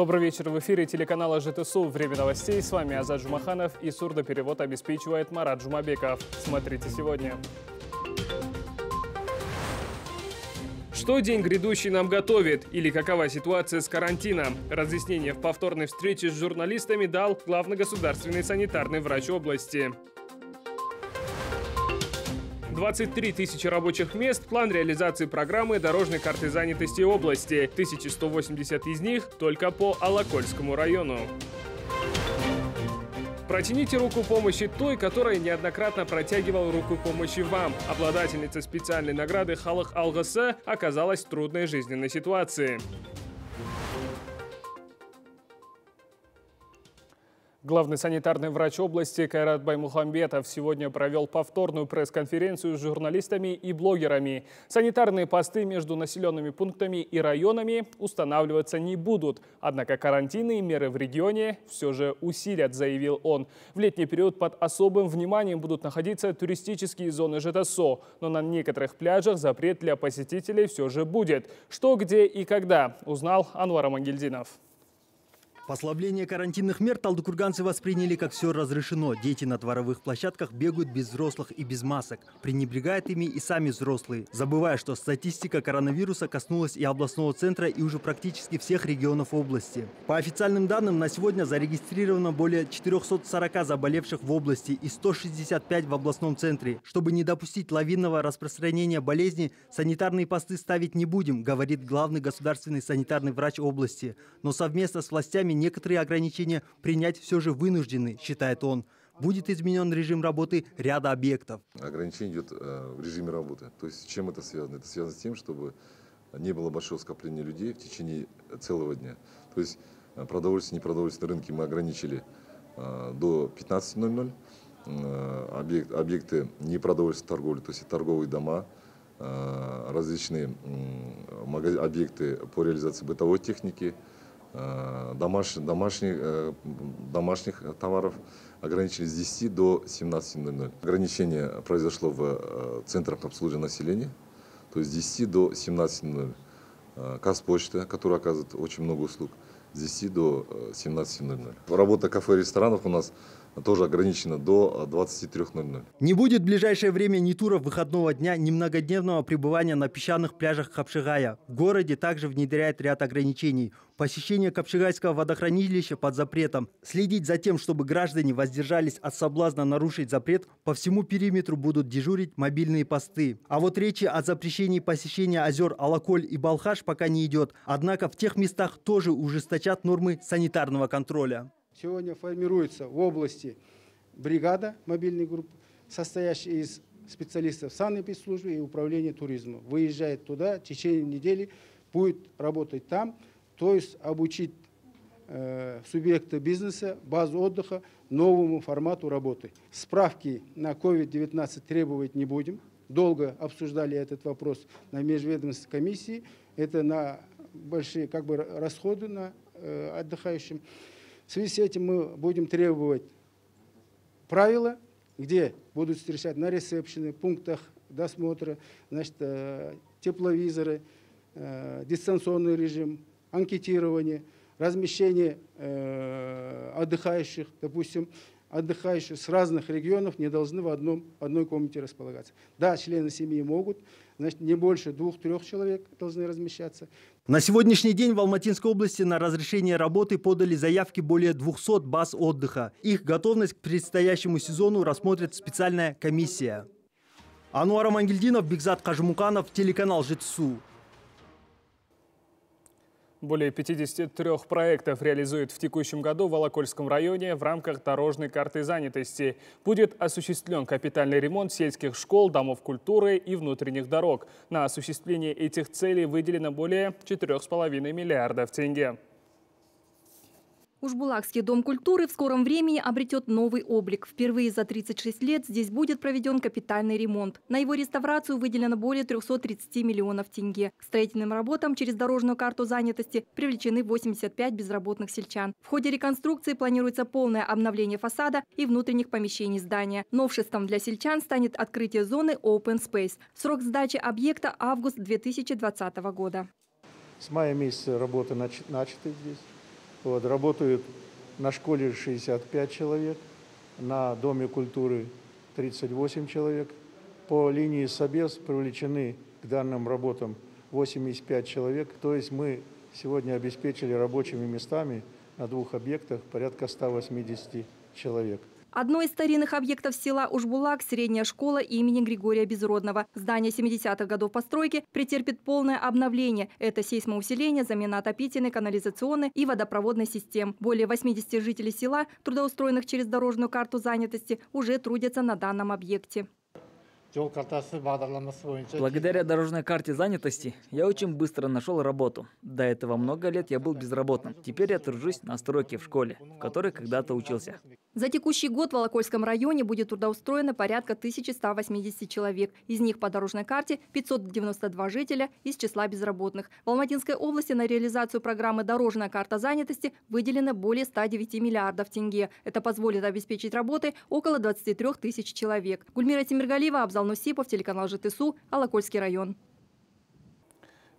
Добрый вечер. В эфире телеканала ЖТСУ. Время новостей. С вами Азад Жумаханов и сурдоперевод обеспечивает Марат Жумабеков. Смотрите сегодня. Что день грядущий нам готовит? Или какова ситуация с карантином? Разъяснение в повторной встрече с журналистами дал главный государственный санитарный врач области. 23 тысячи рабочих мест – план реализации программы дорожной карты занятости области. 1180 из них только по Алакольскому району. Протяните руку помощи той, которая неоднократно протягивал руку помощи вам. Обладательница специальной награды Халах Алгаса оказалась в трудной жизненной ситуации. Главный санитарный врач области Кайрат Баймухамбетов сегодня провел повторную пресс-конференцию с журналистами и блогерами. Санитарные посты между населенными пунктами и районами устанавливаться не будут. Однако карантины и меры в регионе все же усилят, заявил он. В летний период под особым вниманием будут находиться туристические зоны ЖТСО. Но на некоторых пляжах запрет для посетителей все же будет. Что, где и когда, узнал Анвар Мангельдинов. Послабление карантинных мер талдыкурганцы восприняли как все разрешено. Дети на дворовых площадках бегают без взрослых и без масок. Пренебрегают ими и сами взрослые, забывая, что статистика коронавируса коснулась и областного центра, и уже практически всех регионов области. По официальным данным, на сегодня зарегистрировано более 440 заболевших в области и 165 в областном центре. Чтобы не допустить лавинного распространения болезни, санитарные посты ставить не будем, говорит главный государственный санитарный врач области. Но совместно с властями некоторые ограничения принять все же вынуждены, считает он. Будет изменен режим работы ряда объектов. Ограничение идет э, в режиме работы. То есть с чем это связано? Это связано с тем, чтобы не было большого скопления людей в течение целого дня. То есть э, продовольствие, непродовольственные рынки мы ограничили э, до 15.00. Объект, объекты непродовольственной торговли, то есть торговые дома, различные объекты по реализации бытовой техники, Э, домаш, домашних, э, домашних товаров ограничили с 10 до 17.00. Ограничение произошло в э, центрах обслуживания населения, то есть с 10 до 17.00. Казпочта, которая оказывает очень много услуг, с 10 до 17.00. Работа кафе и ресторанов у нас тоже ограничено до 23.00. Не будет в ближайшее время ни туров выходного дня, ни многодневного пребывания на песчаных пляжах Капшигая. В городе также внедряет ряд ограничений. Посещение Капшигайского водохранилища под запретом. Следить за тем, чтобы граждане воздержались от соблазна нарушить запрет, по всему периметру будут дежурить мобильные посты. А вот речи о запрещении посещения озер Алаколь и Балхаш пока не идет. Однако в тех местах тоже ужесточат нормы санитарного контроля. Сегодня формируется в области бригада мобильной группы, состоящая из специалистов санэпидслужбы и управления туризма. Выезжает туда, в течение недели будет работать там, то есть обучить э, субъекта бизнеса, базу отдыха новому формату работы. Справки на COVID-19 требовать не будем. Долго обсуждали этот вопрос на межведомственной комиссии. Это на большие как бы, расходы на э, отдыхающим. В связи с этим мы будем требовать правила, где будут встречать на ресепшене, пунктах досмотра, значит, э, тепловизоры, э, дистанционный режим, анкетирование, размещение э, отдыхающих, допустим, отдыхающие с разных регионов не должны в одном, одной комнате располагаться. Да, члены семьи могут, значит, не больше двух-трех человек должны размещаться. На сегодняшний день в Алматинской области на разрешение работы подали заявки более 200 баз отдыха. Их готовность к предстоящему сезону рассмотрит специальная комиссия. Ануар Амангельдинов, Бигзат Кажмуканов, телеканал «Житсу». Более 53 проектов реализует в текущем году в Волокольском районе в рамках дорожной карты занятости. Будет осуществлен капитальный ремонт сельских школ, домов культуры и внутренних дорог. На осуществление этих целей выделено более 4,5 миллиардов тенге. Ужбулакский дом культуры в скором времени обретет новый облик. Впервые за 36 лет здесь будет проведен капитальный ремонт. На его реставрацию выделено более 330 миллионов тенге. К строительным работам через дорожную карту занятости привлечены 85 безработных сельчан. В ходе реконструкции планируется полное обновление фасада и внутренних помещений здания. Новшеством для сельчан станет открытие зоны Open Space. Срок сдачи объекта – август 2020 года. С мая месяца работы начаты здесь. Вот, работают на школе 65 человек, на Доме культуры 38 человек. По линии Собес привлечены к данным работам 85 человек. То есть мы сегодня обеспечили рабочими местами на двух объектах порядка 180 человек. Одно из старинных объектов села Ужбулак – средняя школа имени Григория Безродного. Здание 70-х годов постройки претерпит полное обновление. Это сейсмоусиление, замена отопительной, канализационной и водопроводной систем. Более 80 жителей села, трудоустроенных через дорожную карту занятости, уже трудятся на данном объекте. Благодаря дорожной карте занятости я очень быстро нашел работу. До этого много лет я был безработным. Теперь я тружусь на стройке в школе, в которой когда-то учился. За текущий год в Волокольском районе будет трудоустроено порядка 1180 человек. Из них по дорожной карте 592 жителя из числа безработных. В Алматинской области на реализацию программы «Дорожная карта занятости» выделено более 109 миллиардов тенге. Это позволит обеспечить работой около 23 тысяч человек. Гульмира Тимиргалиева, Абзал Нусипов, телеканал ЖТСУ, Алакольский район.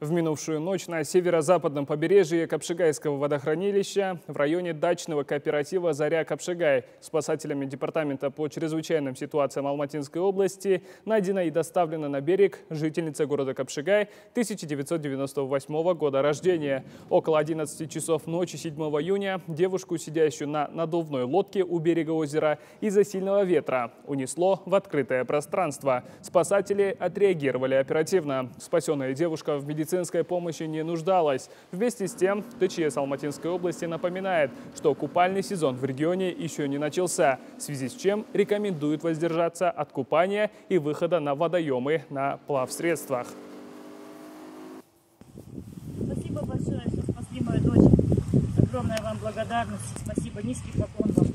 В минувшую ночь на северо-западном побережье Капшигайского водохранилища в районе дачного кооператива «Заря Капшигай» спасателями Департамента по чрезвычайным ситуациям Алматинской области найдена и доставлена на берег жительница города Капшигай 1998 года рождения. Около 11 часов ночи 7 июня девушку, сидящую на надувной лодке у берега озера, из-за сильного ветра унесло в открытое пространство. Спасатели отреагировали оперативно. Спасенная девушка в медицинском медицинской помощи не нуждалась. Вместе с тем, ТЧС Алматинской области напоминает, что купальный сезон в регионе еще не начался, в связи с чем рекомендует воздержаться от купания и выхода на водоемы на плавсредствах. Спасибо большое, что спасли мою дочь. Огромная вам благодарность. Спасибо, низкий поклон вам.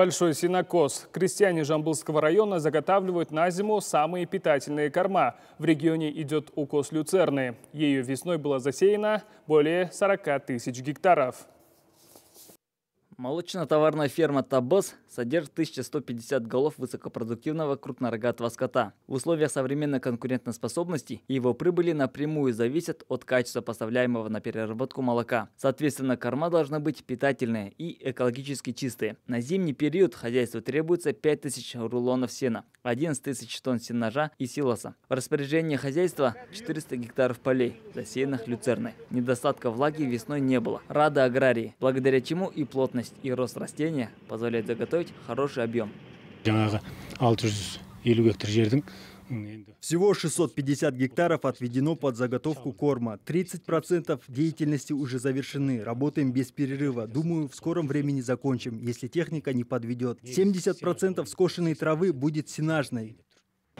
Большой синокос. Крестьяне Жамбылского района заготавливают на зиму самые питательные корма. В регионе идет укос люцерны. Ею весной было засеяно более 40 тысяч гектаров. Молочно-товарная ферма «Табос» содержит 1150 голов высокопродуктивного крупнорогатого скота. В условиях современной конкурентоспособности его прибыли напрямую зависят от качества поставляемого на переработку молока. Соответственно, корма должны быть питательные и экологически чистые. На зимний период хозяйству требуется 5000 рулонов сена, 11 тысяч тонн сенажа и силоса. В распоряжении хозяйства 400 гектаров полей, засеянных люцерной. Недостатка влаги весной не было. Рады аграрии, благодаря чему и плотность и рост растения позволяет заготовить хороший объем. Всего 650 гектаров отведено под заготовку корма. 30% деятельности уже завершены. Работаем без перерыва. Думаю, в скором времени закончим, если техника не подведет. 70% скошенной травы будет сенажной.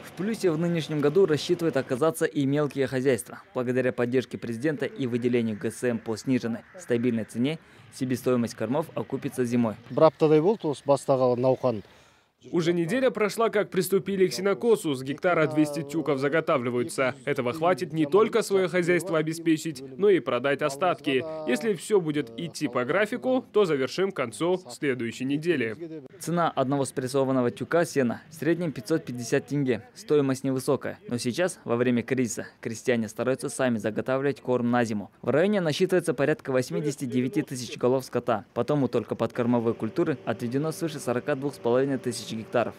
В плюсе в нынешнем году рассчитывают оказаться и мелкие хозяйства. Благодаря поддержке президента и выделению ГСМ по сниженной стабильной цене, себестоимость кормов окупится зимой. Уже неделя прошла, как приступили к синокосу. С гектара 200 тюков заготавливаются. Этого хватит не только свое хозяйство обеспечить, но и продать остатки. Если все будет идти по графику, то завершим к концу следующей недели. Цена одного спрессованного тюка сена в среднем 550 тенге. Стоимость невысокая. Но сейчас, во время кризиса, крестьяне стараются сами заготавливать корм на зиму. В районе насчитывается порядка 89 тысяч голов скота. Потому только под кормовые культуры отведено свыше 42,5 тысяч гектаров.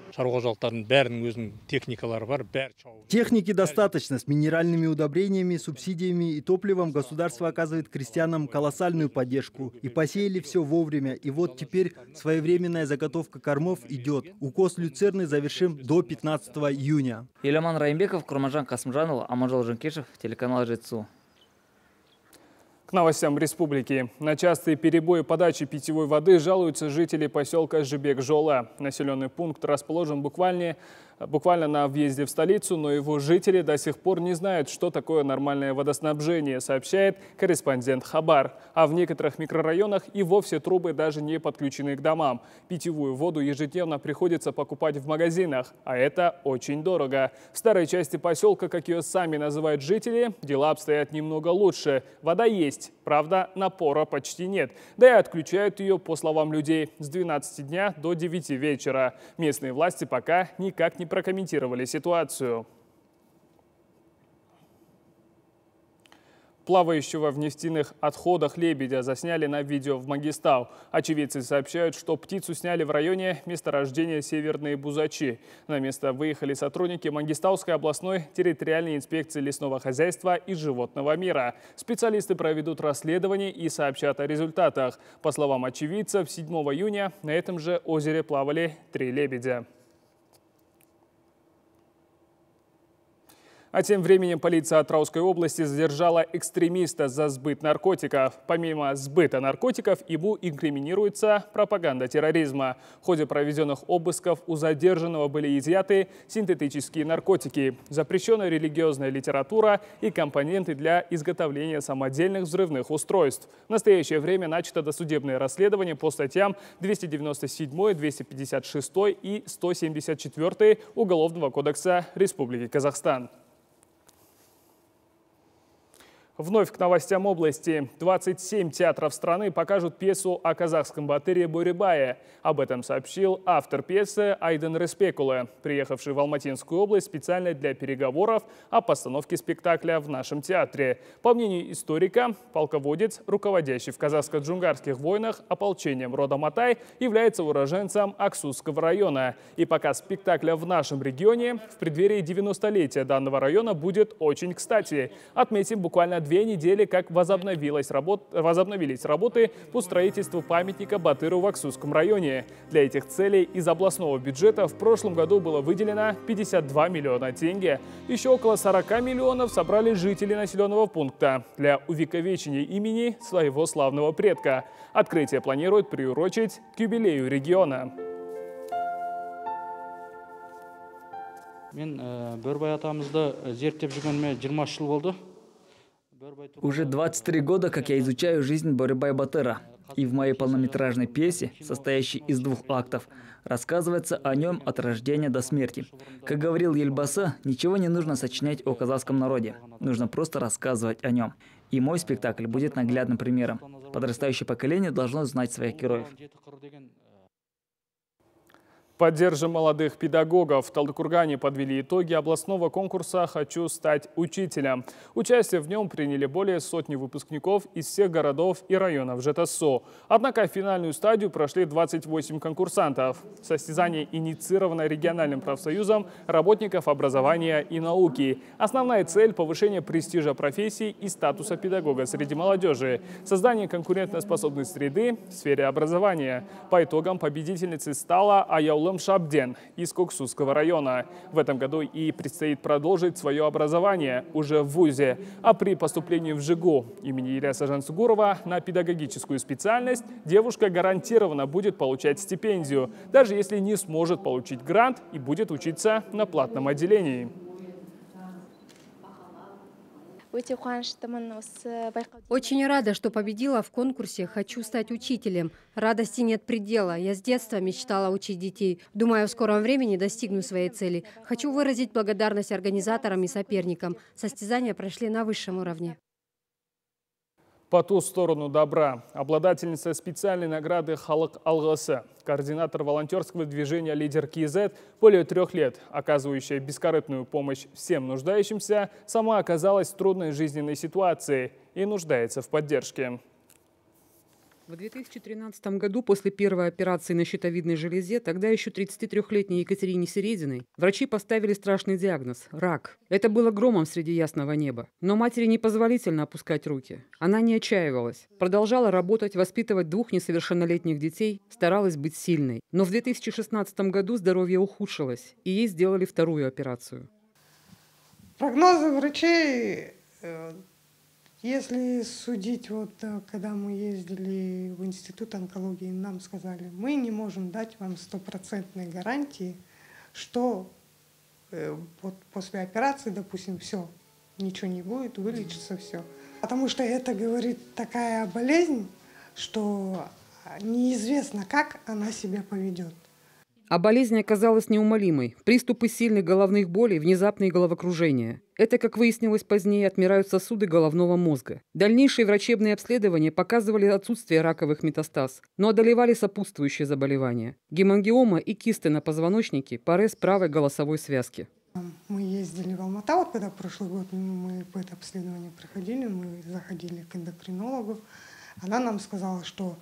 Техники достаточно. С минеральными удобрениями, субсидиями и топливом государство оказывает крестьянам колоссальную поддержку. И посеяли все вовремя. И вот теперь своевременная заготовка кормов идет. Укос люцерны завершим до 15 июня. Иляман Раимбеков, Курмажан Касмжанова, Аманжол Жанкишев, телеканал ЖЦУ. К новостям республики. На частые перебои подачи питьевой воды жалуются жители поселка Жибек-Жола. Населенный пункт расположен буквально буквально на въезде в столицу, но его жители до сих пор не знают, что такое нормальное водоснабжение, сообщает корреспондент Хабар. А в некоторых микрорайонах и вовсе трубы даже не подключены к домам. Питьевую воду ежедневно приходится покупать в магазинах, а это очень дорого. В старой части поселка, как ее сами называют жители, дела обстоят немного лучше. Вода есть. Правда, напора почти нет. Да и отключают ее, по словам людей, с 12 дня до 9 вечера. Местные власти пока никак не прокомментировали ситуацию. Плавающего в нефтяных отходах лебедя засняли на видео в Магистау. Очевидцы сообщают, что птицу сняли в районе месторождения Северные Бузачи. На место выехали сотрудники Магистауской областной территориальной инспекции лесного хозяйства и животного мира. Специалисты проведут расследование и сообщат о результатах. По словам очевидцев, 7 июня на этом же озере плавали три лебедя. А тем временем полиция Атраусской области задержала экстремиста за сбыт наркотиков. Помимо сбыта наркотиков, ему инкриминируется пропаганда терроризма. В ходе проведенных обысков у задержанного были изъяты синтетические наркотики, запрещенная религиозная литература и компоненты для изготовления самодельных взрывных устройств. В настоящее время начато досудебное расследование по статьям 297, 256 и 174 Уголовного кодекса Республики Казахстан. Вновь к новостям области. 27 театров страны покажут пьесу о казахском батыре Бурибае. Об этом сообщил автор пьесы Айден Респекуле, приехавший в Алматинскую область специально для переговоров о постановке спектакля в нашем театре. По мнению историка, полководец, руководящий в казахско-джунгарских войнах ополчением рода Матай, является уроженцем Аксусского района. И показ спектакля в нашем регионе в преддверии 90-летия данного района будет очень кстати. Отметим буквально две недели, как возобновилась работ... возобновились работы по строительству памятника Батыру в Аксусском районе. Для этих целей из областного бюджета в прошлом году было выделено 52 миллиона тенге. Еще около 40 миллионов собрали жители населенного пункта для увековечения имени своего славного предка. Открытие планируют приурочить к юбилею региона. мен бөрбай атамызды зерттеп жүргеніме 20 жыл болды уже 23 года, как я изучаю жизнь Борибай Батыра. И в моей полнометражной пьесе, состоящей из двух актов, рассказывается о нем от рождения до смерти. Как говорил Ельбаса, ничего не нужно сочинять о казахском народе. Нужно просто рассказывать о нем. И мой спектакль будет наглядным примером. Подрастающее поколение должно знать своих героев. Поддержим молодых педагогов. В Талдыкургане подвели итоги областного конкурса «Хочу стать учителем». Участие в нем приняли более сотни выпускников из всех городов и районов ЖТСО. Однако финальную стадию прошли 28 конкурсантов. Состязание инициировано региональным профсоюзом работников образования и науки. Основная цель – повышение престижа профессии и статуса педагога среди молодежи, создание конкурентоспособной среды в сфере образования. По итогам победительницей стала Аяулы Артем Шабден из Коксусского района. В этом году и предстоит продолжить свое образование уже в ВУЗе. А при поступлении в ЖИГУ имени Ильяса Жансугурова на педагогическую специальность девушка гарантированно будет получать стипендию, даже если не сможет получить грант и будет учиться на платном отделении. Очень рада, что победила в конкурсе «Хочу стать учителем». Радости нет предела. Я с детства мечтала учить детей. Думаю, в скором времени достигну своей цели. Хочу выразить благодарность организаторам и соперникам. Состязания прошли на высшем уровне. По ту сторону добра. Обладательница специальной награды «Халық алғысы», координатор волонтерского движения «Лидер КИЗ» более трех лет, оказывающая бескорыстную помощь всем нуждающимся, сама оказалась в трудной жизненной ситуации и нуждается в поддержке. В 2013 году, после первой операции на щитовидной железе, тогда еще 33-летней Екатерине Серединой, врачи поставили страшный диагноз – рак. Это было громом среди ясного неба. Но матери непозволительно опускать руки. Она не отчаивалась. Продолжала работать, воспитывать двух несовершеннолетних детей, старалась быть сильной. Но в 2016 году здоровье ухудшилось, и ей сделали вторую операцию. Прогнозы врачей э, если судить, вот э, когда мы ездили в институт онкологии, нам сказали, мы не можем дать вам стопроцентной гарантии, что э, вот после операции, допустим, все, ничего не будет, вылечится все. Потому что это, говорит, такая болезнь, что неизвестно, как она себя поведет. А болезнь оказалась неумолимой. Приступы сильных головных болей, внезапные головокружения. Это, как выяснилось позднее, отмирают сосуды головного мозга. Дальнейшие врачебные обследования показывали отсутствие раковых метастаз, но одолевали сопутствующие заболевания – гемангиома и кисты на позвоночнике, парез правой голосовой связки. Мы ездили в Алмата, вот когда прошлый год мы это обследование проходили, мы заходили к эндокринологу. Она нам сказала, что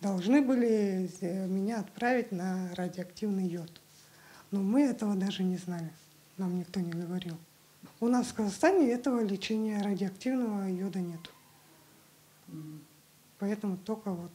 должны были меня отправить на радиоактивный йод. Но мы этого даже не знали, нам никто не говорил. У нас в Казахстане этого лечения радиоактивного йода нет. Поэтому только вот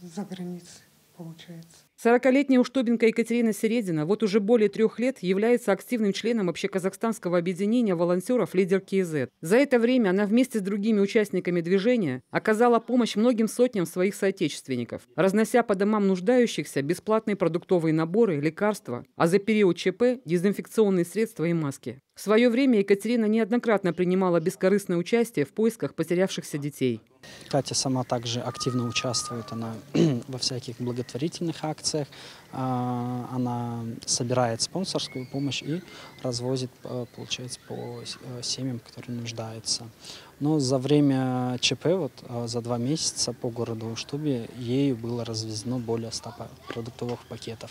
за границей получается. 40-летняя уштубинка Екатерина Середина вот уже более трех лет является активным членом общеказахстанского объединения волонтеров «Лидер КИЗ». За это время она вместе с другими участниками движения оказала помощь многим сотням своих соотечественников, разнося по домам нуждающихся бесплатные продуктовые наборы, лекарства, а за период ЧП – дезинфекционные средства и маски. В свое время Екатерина неоднократно принимала бескорыстное участие в поисках потерявшихся детей. Катя сама также активно участвует она во всяких благотворительных акциях. А, она собирает спонсорскую помощь и развозит, э, получается, по э, семьям, которые нуждаются. Но за время ЧП, вот э, за два месяца по городу Уштубе, ею было развезено более 100 продуктовых пакетов.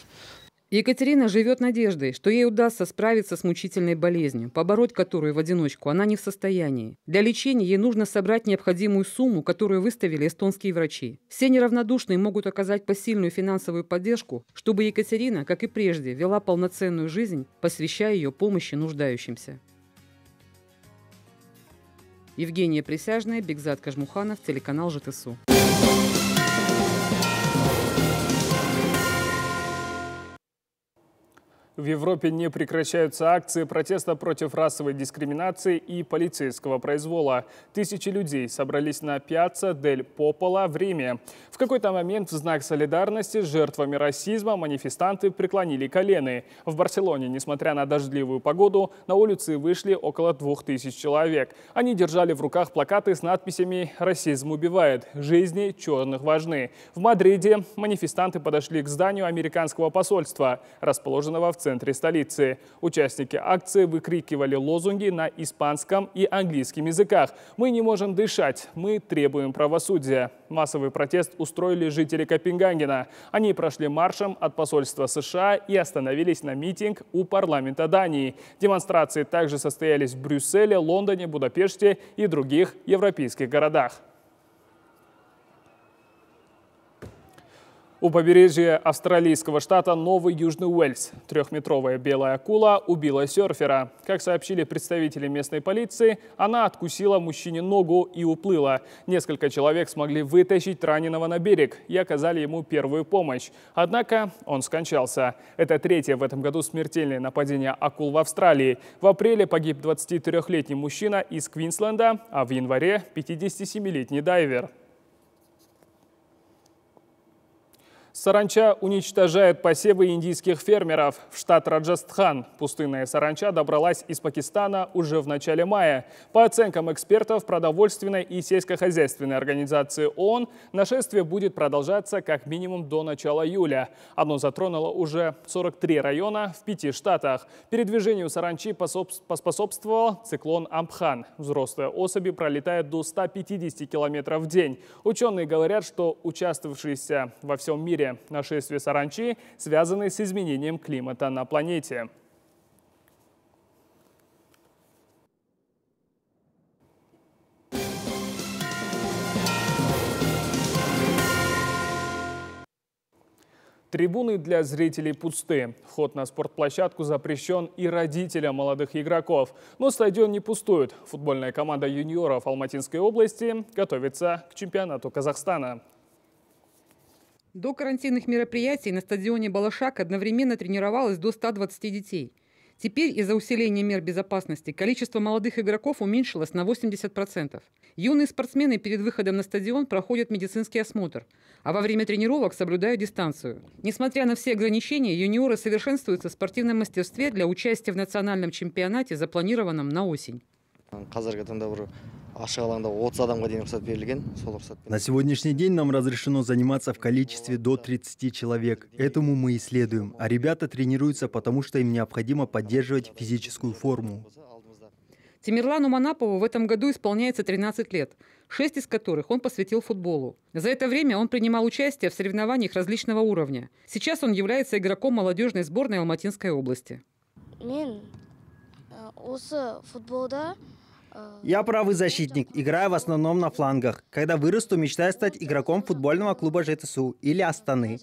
Екатерина живет надеждой, что ей удастся справиться с мучительной болезнью, побороть которую в одиночку она не в состоянии. Для лечения ей нужно собрать необходимую сумму, которую выставили эстонские врачи. Все неравнодушные могут оказать посильную финансовую поддержку, чтобы Екатерина, как и прежде, вела полноценную жизнь, посвящая ее помощи нуждающимся. Евгения Присяжная, Бигзат Кажмуханов, телеканал ЖТСУ. В Европе не прекращаются акции протеста против расовой дискриминации и полицейского произвола. Тысячи людей собрались на пьяцца Дель Попола в Риме. В какой-то момент в знак солидарности с жертвами расизма манифестанты преклонили колены. В Барселоне, несмотря на дождливую погоду, на улицы вышли около двух тысяч человек. Они держали в руках плакаты с надписями «Расизм убивает», «Жизни черных важны». В Мадриде манифестанты подошли к зданию американского посольства, расположенного в центре столицы. Участники акции выкрикивали лозунги на испанском и английском языках. «Мы не можем дышать, мы требуем правосудия». Массовый протест устроили жители Копенгагена. Они прошли маршем от посольства США и остановились на митинг у парламента Дании. Демонстрации также состоялись в Брюсселе, Лондоне, Будапеште и других европейских городах. У побережья австралийского штата Новый Южный Уэльс трехметровая белая акула убила серфера. Как сообщили представители местной полиции, она откусила мужчине ногу и уплыла. Несколько человек смогли вытащить раненого на берег и оказали ему первую помощь. Однако он скончался. Это третье в этом году смертельное нападение акул в Австралии. В апреле погиб 23-летний мужчина из Квинсленда, а в январе 57-летний дайвер. Саранча уничтожает посевы индийских фермеров. В штат Раджастхан пустынная саранча добралась из Пакистана уже в начале мая. По оценкам экспертов продовольственной и сельскохозяйственной организации ООН, нашествие будет продолжаться как минимум до начала июля. Оно затронуло уже 43 района в пяти штатах. Передвижению саранчи поспособствовал циклон Ампхан. Взрослые особи пролетают до 150 километров в день. Ученые говорят, что участвовавшиеся во всем мире мире. Нашествие саранчи связаны с изменением климата на планете. Трибуны для зрителей пусты. Вход на спортплощадку запрещен и родителям молодых игроков. Но стадион не пустует. Футбольная команда юниоров Алматинской области готовится к чемпионату Казахстана. До карантинных мероприятий на стадионе Балашак одновременно тренировалось до 120 детей. Теперь из-за усиления мер безопасности количество молодых игроков уменьшилось на 80%. Юные спортсмены перед выходом на стадион проходят медицинский осмотр, а во время тренировок соблюдают дистанцию. Несмотря на все ограничения, юниоры совершенствуются в спортивном мастерстве для участия в национальном чемпионате, запланированном на осень. На сегодняшний день нам разрешено заниматься в количестве до 30 человек. Этому мы исследуем. А ребята тренируются, потому что им необходимо поддерживать физическую форму. Тимирлану Манапову в этом году исполняется 13 лет, шесть из которых он посвятил футболу. За это время он принимал участие в соревнованиях различного уровня. Сейчас он является игроком молодежной сборной Алматинской области. Я правый защитник, играю в основном на флангах. Когда вырасту, мечтаю стать игроком футбольного клуба ЖТСУ или Астаны.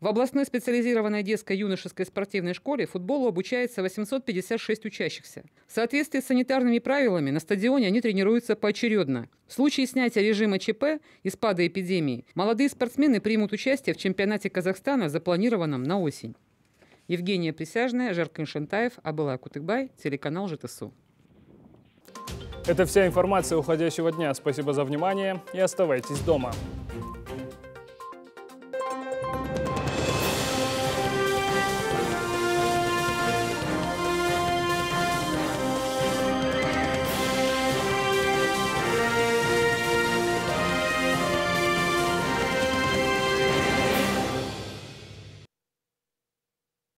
В областной специализированной детско-юношеской спортивной школе футболу обучается 856 учащихся. В соответствии с санитарными правилами на стадионе они тренируются поочередно. В случае снятия режима ЧП и спада эпидемии молодые спортсмены примут участие в чемпионате Казахстана, запланированном на осень. Евгения Присяжная, Жаркин Шентаев, Абыла Кутыкбай, телеканал ЖТСУ. Это вся информация уходящего дня. Спасибо за внимание и оставайтесь дома.